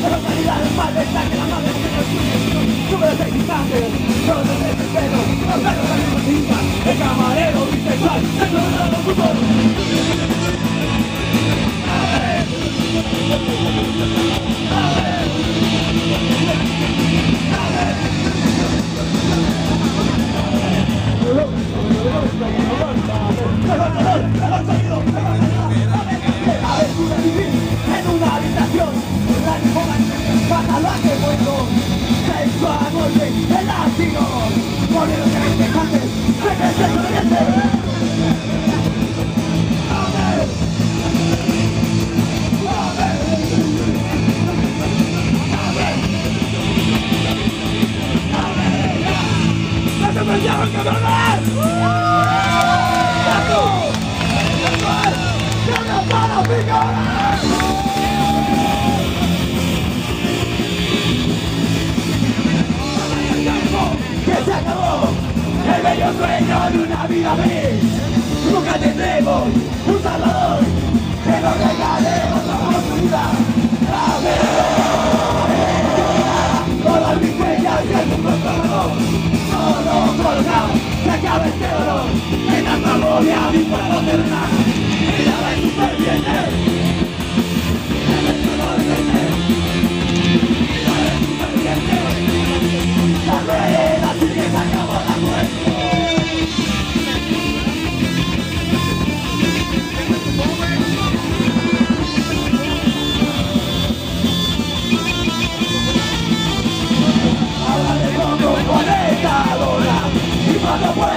La localidad es más lenta que la madre que nos Números excitantes, todos los de el camarero bisexual El gobernador fútbol Gonna follow me, gonna! los sueños de una vida gris Nunca tendremos un salvador que nos regale otra oportunidad. La Todas mis huellas y el mundo todo. Solo colgar se acaba este dolor. En la memoria mi cuerpo Mother